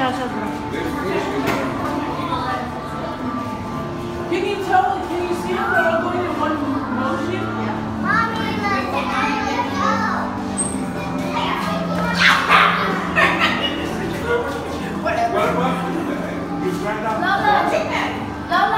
Can you tell, can you see how I'm all going in one motion? Mommy, let's go. What, what? You stand up. No, no, take that.